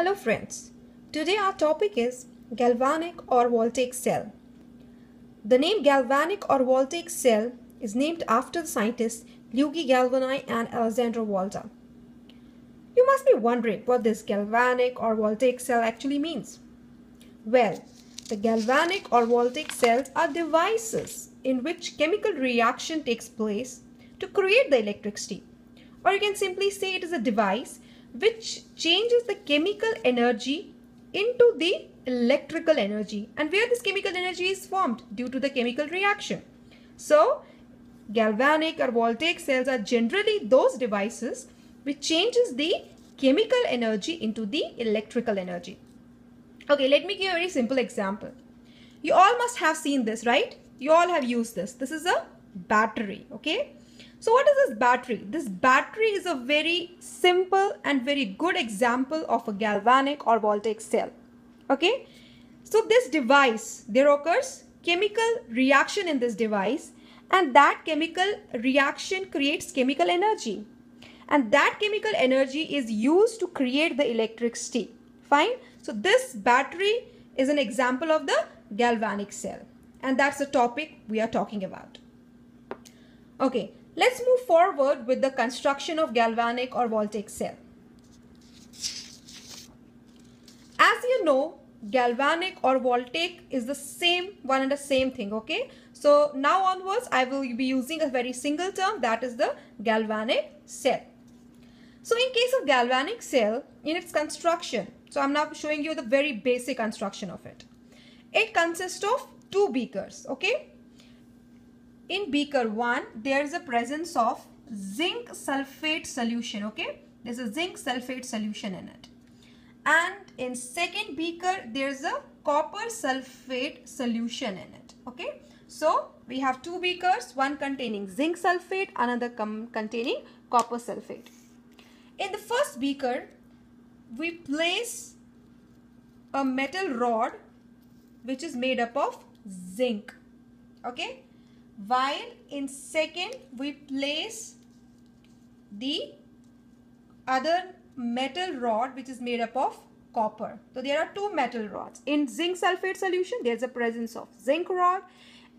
Hello friends, today our topic is galvanic or voltaic cell. The name galvanic or voltaic cell is named after the scientists Luigi Galvani and Alessandro Volta. You must be wondering what this galvanic or voltaic cell actually means. Well, the galvanic or voltaic cells are devices in which chemical reaction takes place to create the electricity. Or you can simply say it is a device which changes the chemical energy into the electrical energy and where this chemical energy is formed due to the chemical reaction. So galvanic or voltaic cells are generally those devices which changes the chemical energy into the electrical energy. Okay, let me give you a very simple example. You all must have seen this, right? You all have used this. This is a battery, okay? So what is this battery? This battery is a very simple and very good example of a galvanic or voltaic cell. Okay. So this device, there occurs chemical reaction in this device and that chemical reaction creates chemical energy. And that chemical energy is used to create the electricity. Fine. So this battery is an example of the galvanic cell. And that's the topic we are talking about. Okay. Let's move forward with the construction of galvanic or voltaic cell. As you know, galvanic or voltaic is the same one and the same thing, okay? So now onwards, I will be using a very single term that is the galvanic cell. So in case of galvanic cell, in its construction, so I'm now showing you the very basic construction of it. It consists of two beakers, okay? In beaker 1 there is a presence of zinc sulfate solution okay? There's a zinc sulfate solution in it. And in second beaker there's a copper sulfate solution in it okay? So we have two beakers one containing zinc sulfate another containing copper sulfate. In the first beaker we place a metal rod which is made up of zinc okay while in second we place the other metal rod which is made up of copper. So there are two metal rods. In zinc sulfate solution there is a presence of zinc rod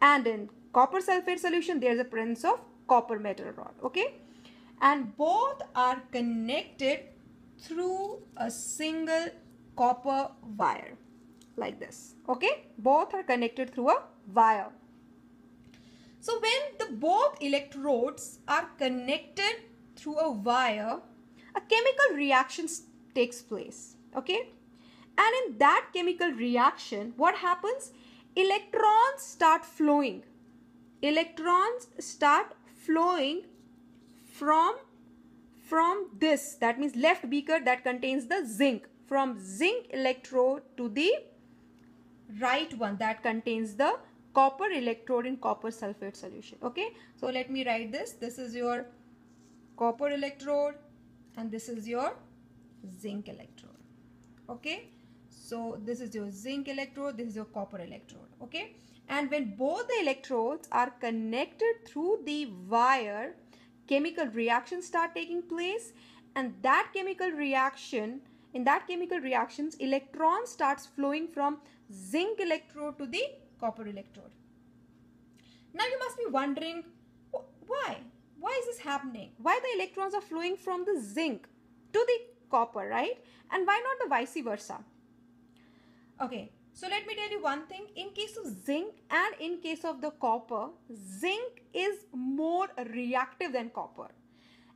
and in copper sulfate solution there is a presence of copper metal rod. Okay. And both are connected through a single copper wire like this. Okay. Both are connected through a wire. So when the both electrodes are connected through a wire, a chemical reaction takes place. Okay. And in that chemical reaction, what happens? Electrons start flowing. Electrons start flowing from, from this. That means left beaker that contains the zinc. From zinc electrode to the right one that contains the copper electrode in copper sulfate solution. Okay? So let me write this. This is your copper electrode and this is your zinc electrode. Okay? So this is your zinc electrode this is your copper electrode. Okay? And when both the electrodes are connected through the wire chemical reactions start taking place. And that chemical reaction in that chemical reactions electron starts flowing from zinc electrode to the copper electrode. Now you must be wondering why? Why is this happening? Why the electrons are flowing from the zinc to the copper, right? And why not the vice versa? Okay, so let me tell you one thing. In case of zinc and in case of the copper, zinc is more reactive than copper.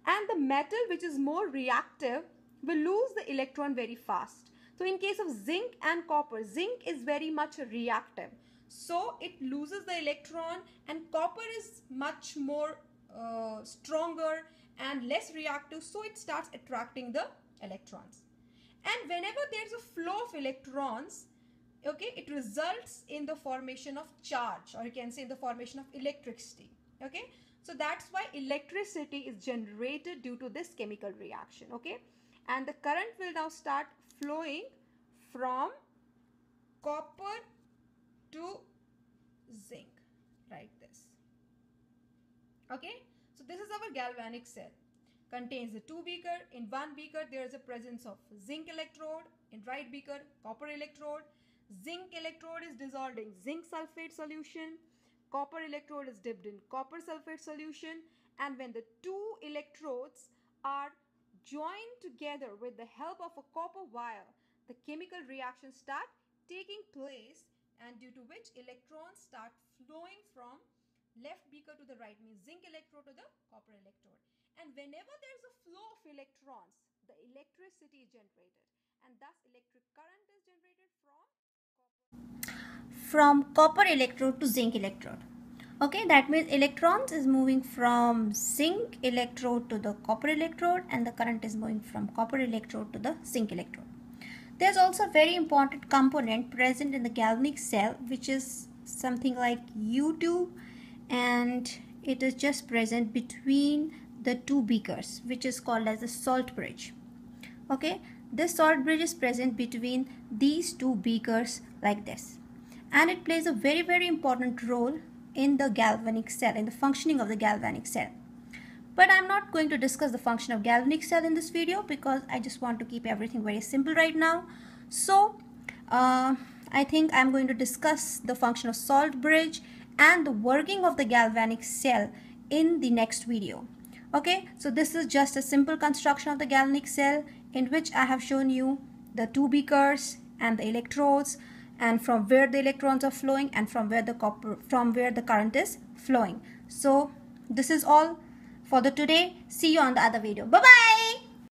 And the metal which is more reactive will lose the electron very fast. So in case of zinc and copper, zinc is very much reactive so it loses the electron and copper is much more uh, stronger and less reactive. So it starts attracting the electrons. And whenever there's a flow of electrons okay it results in the formation of charge or you can say the formation of electricity okay? So that's why electricity is generated due to this chemical reaction okay? And the current will now start flowing from copper to zinc like this okay so this is our galvanic cell contains the two beaker. In one beaker, there is a presence of zinc electrode. In right beaker, copper electrode. Zinc electrode is dissolved in zinc sulfate solution. Copper electrode is dipped in copper sulfate solution. And when the two electrodes are joined together with the help of a copper wire, the chemical reactions start taking place and due to which electrons start flowing from left beaker to the right means zinc electrode to the copper electrode. And whenever there is a flow of electrons the electricity is generated. And thus electric current is generated from copper. From copper electrode to zinc electrode. Okay that means electrons is moving from zinc electrode to the copper electrode and the current is moving from copper electrode to the zinc electrode there's also a very important component present in the galvanic cell which is something like U-tube and it is just present between the two beakers which is called as the salt bridge. Okay, this salt bridge is present between these two beakers like this and it plays a very very important role in the galvanic cell, in the functioning of the galvanic cell. But I'm not going to discuss the function of galvanic cell in this video because I just want to keep everything very simple right now. So uh, I think I'm going to discuss the function of salt bridge and the working of the galvanic cell in the next video. Okay, so this is just a simple construction of the galvanic cell in which I have shown you the two beakers and the electrodes and from where the electrons are flowing and from where the copper from where the current is flowing. So this is all for the today. See you on the other video. Bye-bye.